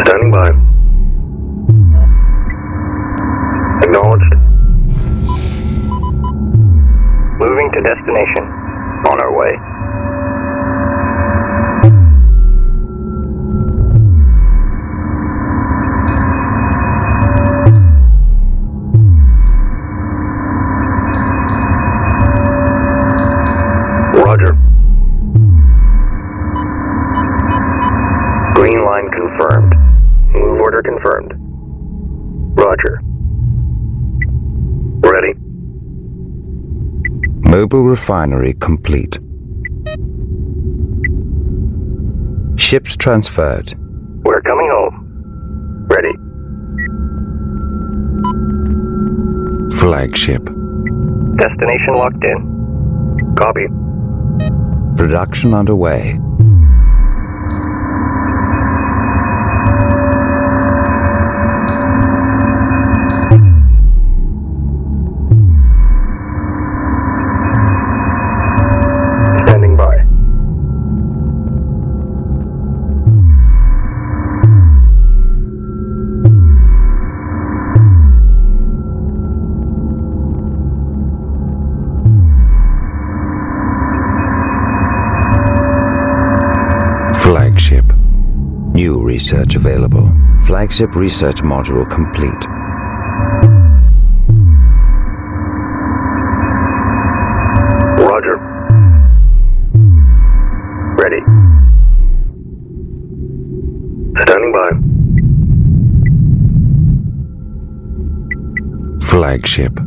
Standing by. Mobile refinery complete. Ships transferred. We're coming home. Ready. Flagship. Destination locked in. Copy. Production underway. New research available. Flagship research module complete. Roger. Ready. Standing by. Flagship.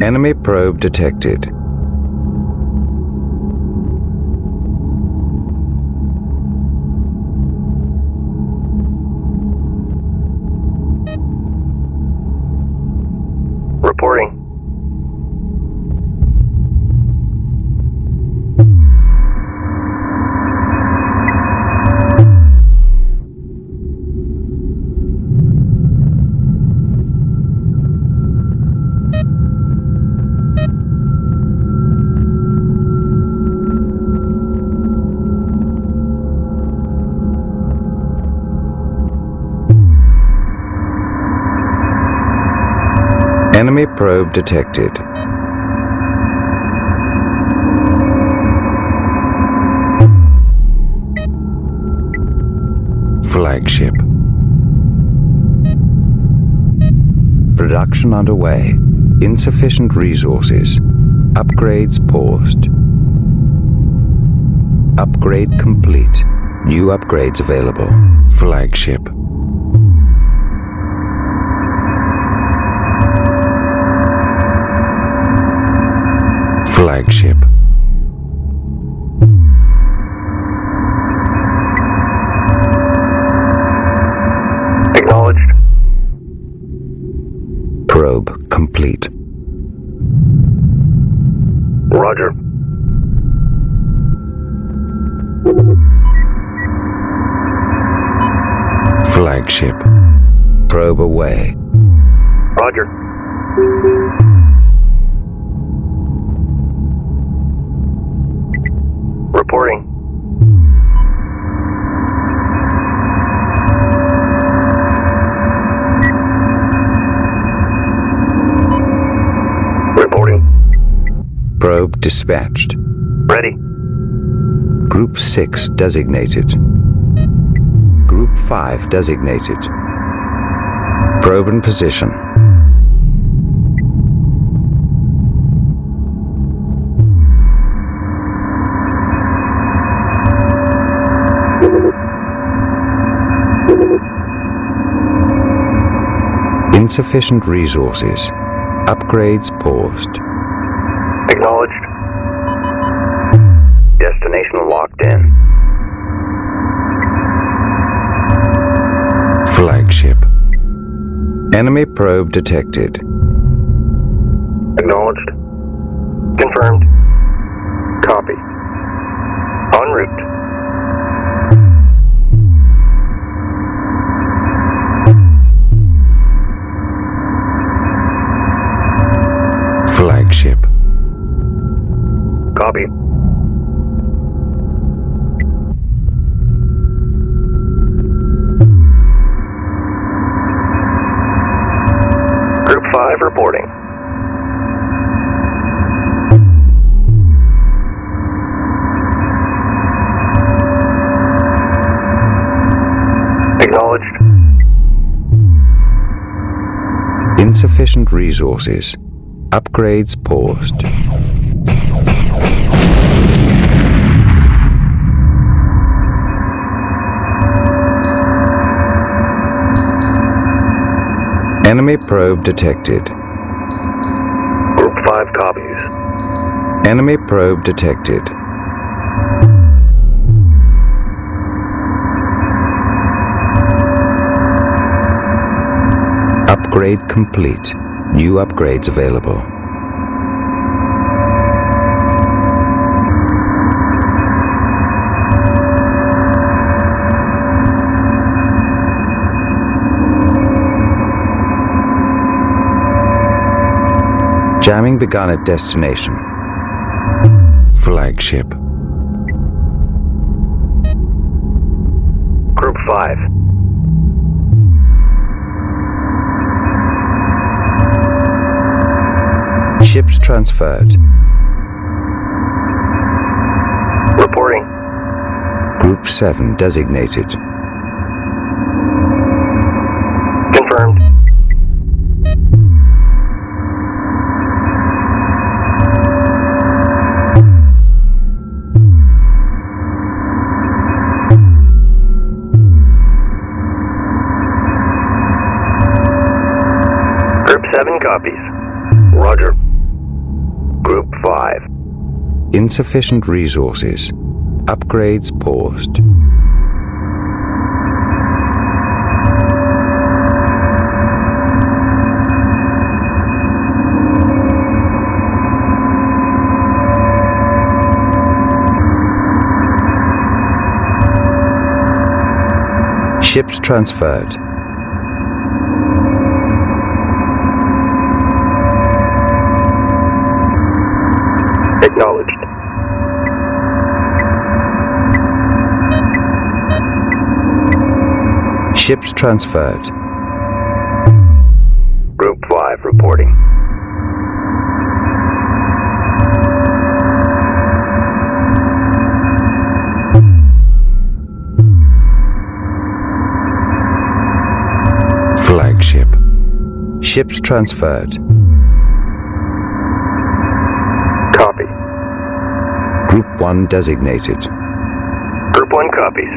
Enemy probe detected. Enemy probe detected. Flagship. Production underway. Insufficient resources. Upgrades paused. Upgrade complete. New upgrades available. Flagship. Flagship. Acknowledged. Probe complete. Roger. Flagship. Probe away. Roger. Reporting. Reporting. Probe dispatched. Ready. Group 6 designated. Group 5 designated. Probe in position. Insufficient resources. Upgrades paused. Acknowledged. Destination locked in. Flagship. Enemy probe detected. Acknowledged. Confirmed. Copy. Group 5 reporting. Acknowledged. Insufficient resources. Upgrades paused. Enemy probe detected. Group 5 copies. Enemy probe detected. Upgrade complete. New upgrades available. Jamming begun at destination. Flagship. Group 5. Ships transferred. Reporting. Group 7 designated. 7 copies. Roger. Group 5. Insufficient resources. Upgrades paused. Ships transferred. Acknowledged. Ships transferred. Group 5 reporting. Flagship. Ships transferred. Copy. Group 1 designated. Group 1 copies.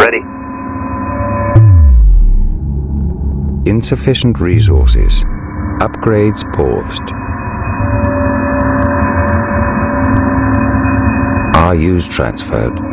Ready. Insufficient resources. Upgrades paused. RUs transferred.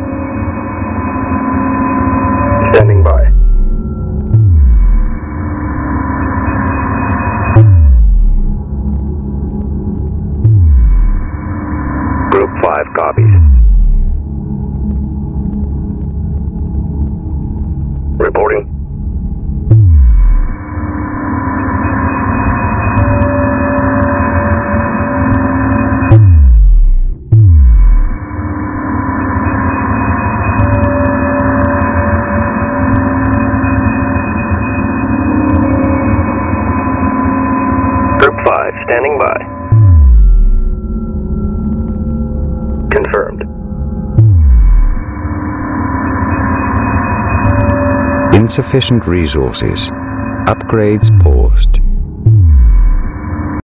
5 standing by. Confirmed. Insufficient resources. Upgrades paused.